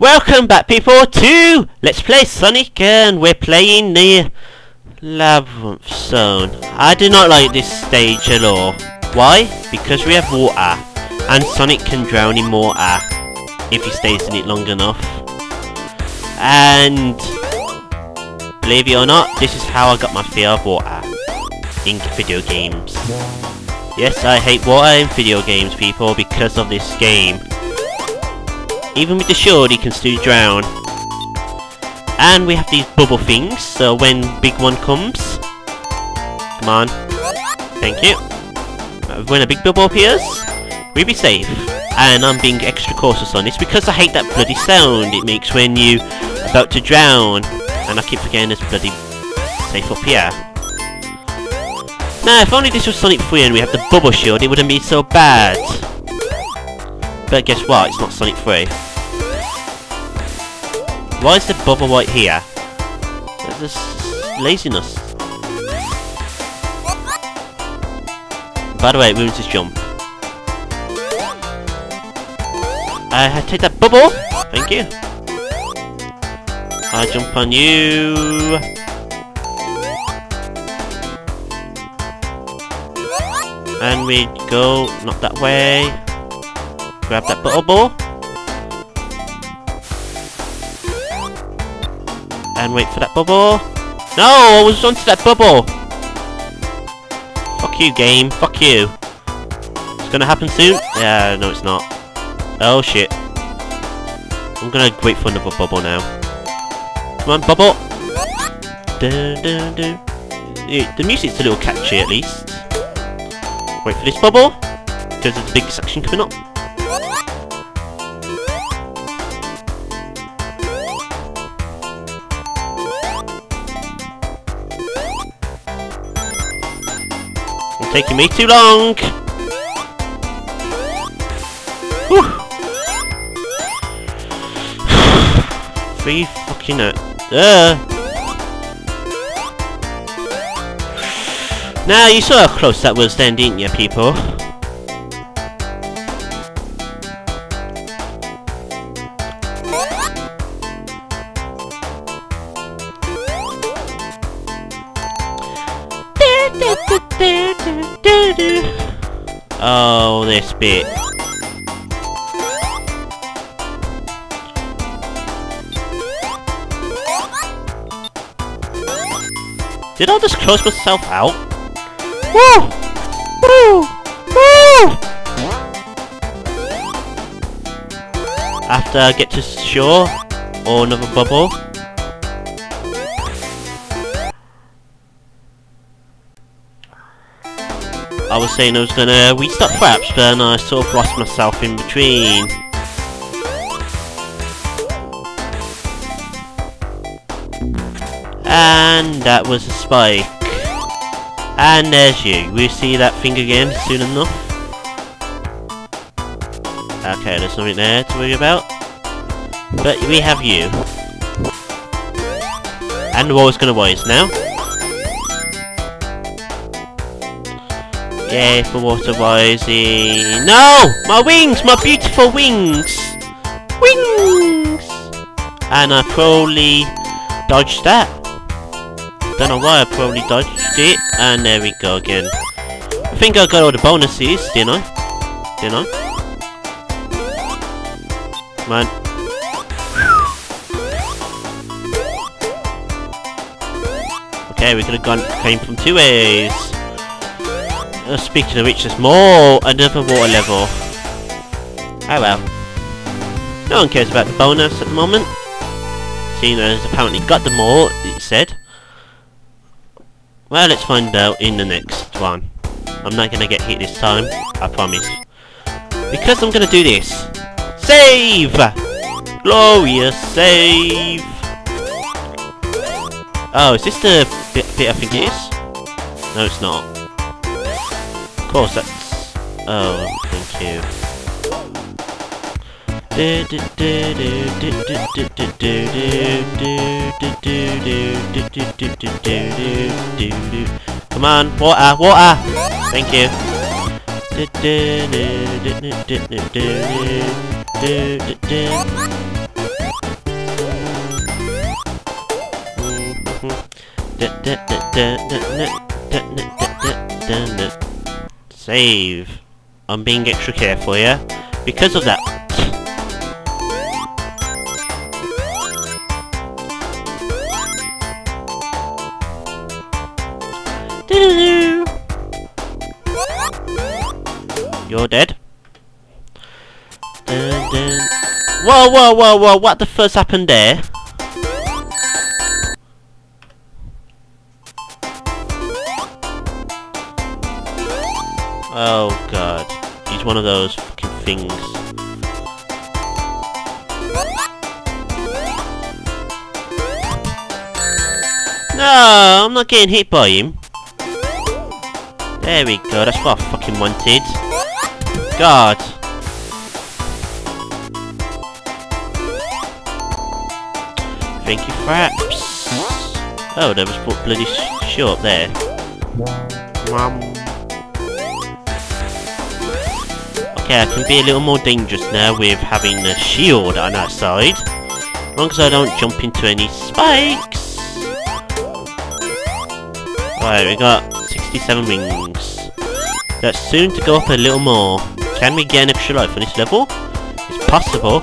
Welcome back people to Let's Play Sonic and we're playing the Labyrinth Zone. I do not like this stage at all. Why? Because we have water and Sonic can drown in water if he stays in it long enough. And believe it or not, this is how I got my fear of water in video games. Yes, I hate water in video games people because of this game. Even with the shield, he can still drown. And we have these bubble things, so when big one comes... Come on. Thank you. Uh, When a big bubble appears, we'll be safe. And I'm being extra cautious on this because I hate that bloody sound it makes when you about to drown. And I keep forgetting there's bloody safe up here. Now, if only this was Sonic 3 and we had the bubble shield, it wouldn't be so bad. But guess what? It's not Sonic 3. Why is the bubble right here? Just laziness. By the way, it ruins his jump. I take that bubble! Thank you. I jump on you. And we go, not that way. Grab that bubble. And wait for that bubble. No, I was onto that bubble. Fuck you, game. Fuck you. It's gonna happen soon? Yeah, no it's not. Oh shit. I'm gonna wait for another bubble now. Come on, bubble. Dun, dun, dun. The music's a little catchy at least. Wait for this bubble. Because there's a big section coming up. Taking me too long. Whew. Three fucking uh, uh. Now you saw how close that was then, didn't you, people? Oh, this bit. Did I just close myself out? Woo! Woo! Woo! After I get to shore, or another bubble. I was saying I was gonna uh, restart Fraps, but then I sort of lost myself in between. And that was a spike. And there's you. We'll see that thing again soon enough. Okay, there's nothing there to worry about. But we have you. And the wall's gonna rise now. Yay for water rising. No! My wings! My beautiful wings! Wings! And I probably dodged that. Don't know why I probably dodged it. And there we go again. I think I got all the bonuses, didn't I? Didn't I? Come on. Okay, we could have gone came from two ways. Uh, speaking of which, there's more another water level. Oh well. No one cares about the bonus at the moment. Seeing as apparently got them all, it said. Well, let's find out in the next one. I'm not gonna get hit this time, I promise. Because I'm gonna do this. Save! Glorious save! Oh, is this the bit, bit I think it is? No, it's not course, that's... Oh, thank you. Come on, water, water! Thank you. Save. I'm being extra careful here. Because of that. You're dead. Dun, dun. Whoa, whoa, whoa, whoa, what the first happened there? Oh god. He's one of those fucking things. No, I'm not getting hit by him. There we go, that's what I fucking wanted. God. Thank you, Fraps. Oh, there was bloody sh show up there. Mom. Okay, I can be a little more dangerous now with having the shield on our side. As long as I don't jump into any spikes. Right, we got 67 rings. That's soon to go up a little more. Can we get an extra life on this level? It's possible.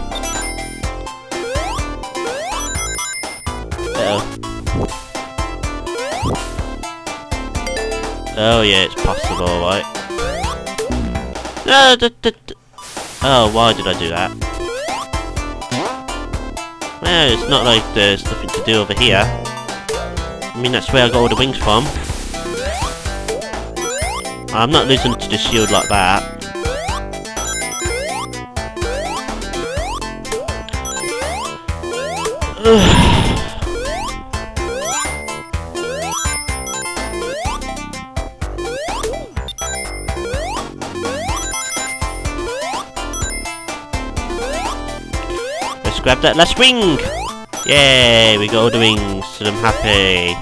Uh oh Oh yeah, it's possible, right? Oh, why did I do that? Well, it's not like there's nothing to do over here. I mean, that's where I got all the wings from. I'm not losing to the shield like that. Let's grab that last ring! Yay, we got all the rings, and I'm happy.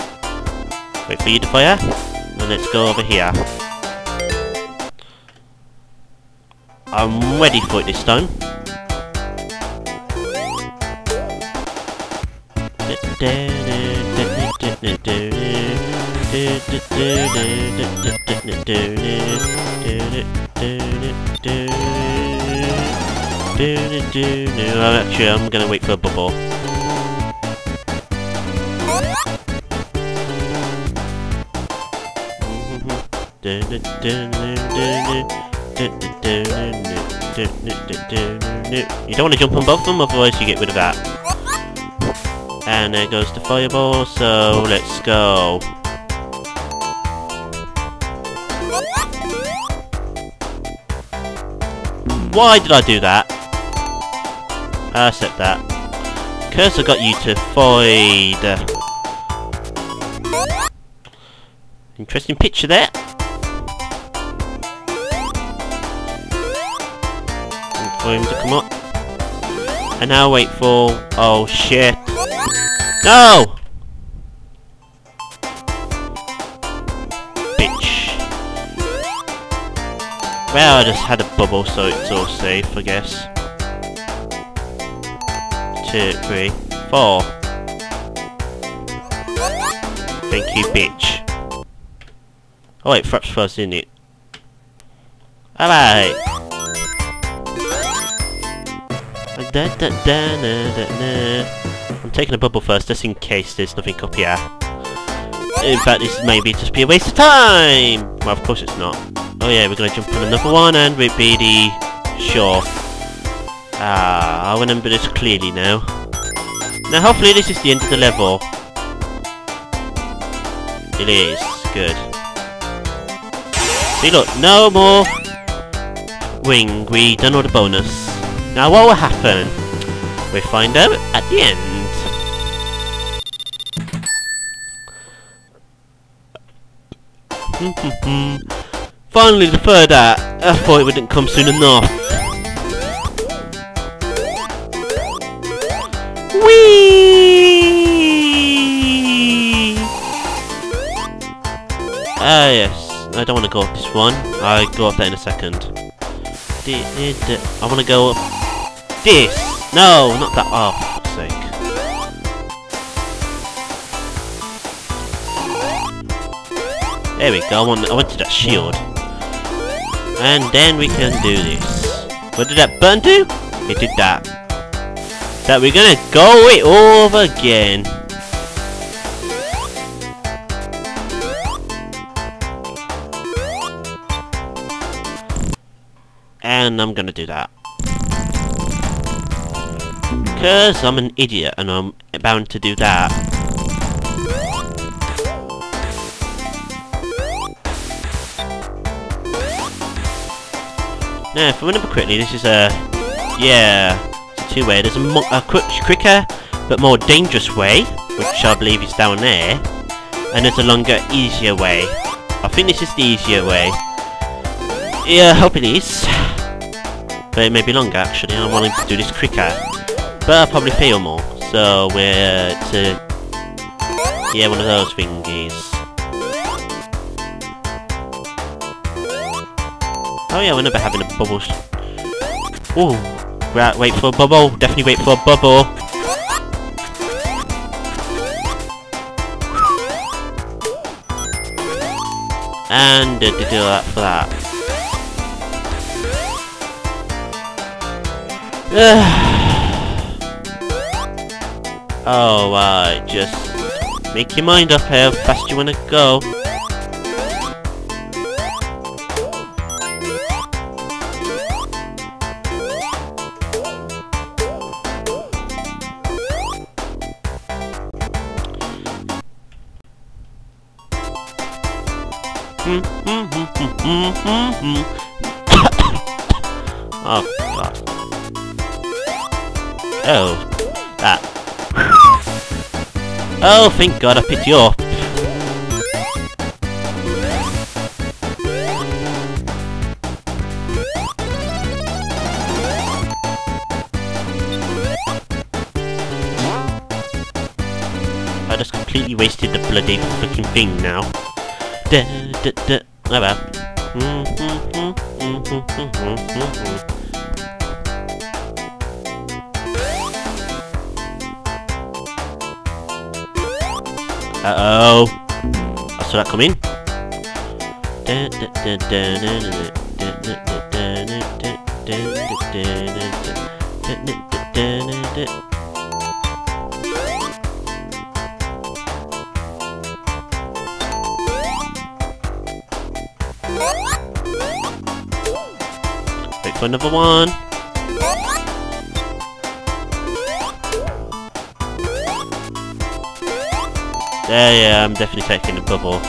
Wait for you to fire, and let's go over here. I'm ready for it this time. Actually, I'm gonna wait for a bubble. You don't want to jump on both of them, otherwise you get rid of that. And there goes the fireball, so let's go. Why did I do that? I accept that. Cursor got you to void. Interesting picture there. for him to come up. And now wait for... Oh shit. No! Bitch. Well, I just had a bubble so it's all safe, I guess. Two, three, four. Thank you, bitch. Oh wait, Fraps first, isn't it? Alright. I'm taking a bubble first, just in case there's nothing up here. In fact, this may be just be a waste of time! Well, of course it's not. Oh yeah, we're gonna jump on another one and we'd be the... Sure. Ah, I remember this clearly now. Now hopefully this is the end of the level. It is. Good. See look, no more wing, we done all the bonus. Now what will happen? We find out at the end. Finally the third act. I thought it wouldn't come soon enough. Whee! Ah yes, I don't want to go up this one. I'll go up there in a second. I want to go up this! No, not that. Oh, fuck's sake. There we go, I, want, I wanted that shield. And then we can do this. What did that button do? It did that. That we're gonna go it over again. And I'm gonna do that. Because I'm an idiot and I'm bound to do that. Now, if I remember correctly, this is a... Yeah, two-way. There's a, a quick, quicker, but more dangerous way, which I believe is down there. And there's a longer, easier way. I think this is the easier way. Yeah, I hope it is. But it may be longer, actually. I'm wanting to do this quicker. But I'll probably fail more. So, we're to... Yeah, one of those thingies. Oh yeah, I remember having a bubble. Oh, right, wait for a bubble. Definitely wait for a bubble. And uh, do that for that. oh, right, just make your mind up how fast you want to go. Oh, that. Oh, thank God I picked you up. I just completely wasted the bloody fucking thing now. Da, da, da. Oh well. Mm-hmm, mm-hmm, mm-hmm, Uh-oh. I saw that coming. Wait for another one. Yeah, yeah, I'm definitely taking the bubble.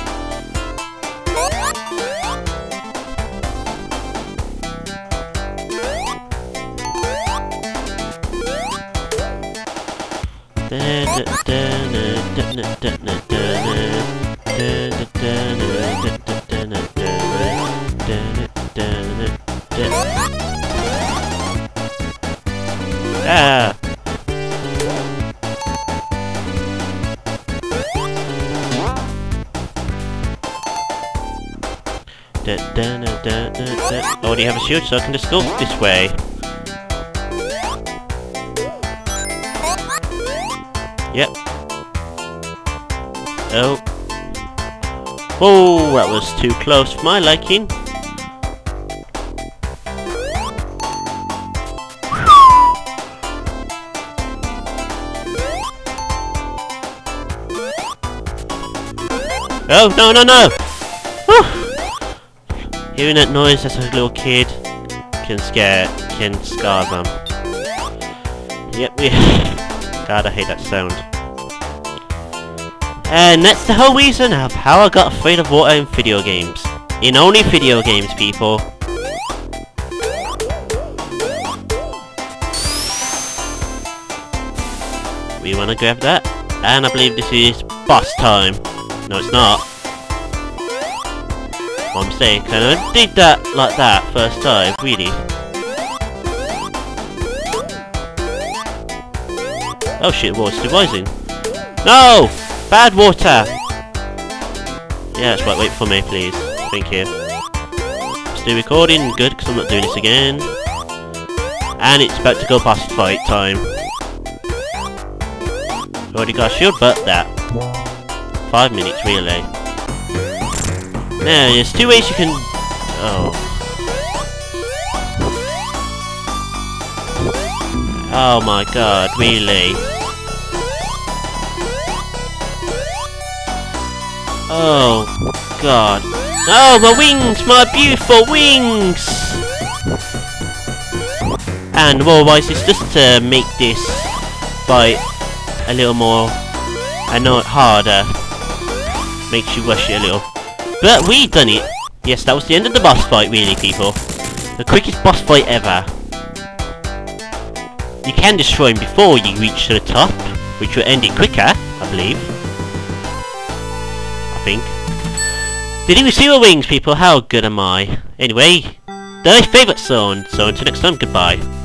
Oh, I already have a shield, so I can just go this way. Yep. Oh. Oh, that was too close for my liking. Oh, no, no, no! Hearing that noise as a little kid can scare, can scar them. Yep, we... God, I hate that sound. And that's the whole reason of how I got afraid of water in video games. In only video games, people. We want to grab that. And I believe this is boss time. No, it's not. My mistake. And I did that like that first time, really. Oh shit, water's devising. No! Bad water! Yeah, that's right, wait for me, please. Thank you. Still recording, good, because I'm not doing this again. And it's about to go past fight time. Already got a shield, but that five minutes really. Now, there's two ways you can... Oh. Oh my god, really? Oh, god. Oh, my wings! My beautiful wings! And otherwise, it's just to make this fight a little more, I know, harder. Makes you rush it a little. But we done it! Yes, that was the end of the boss fight, really, people. The quickest boss fight ever. You can destroy him before you reach to the top, which will end it quicker, I believe. I think. Did you see my wings, people? How good am I? Anyway, the favourite zone. So until next time, goodbye.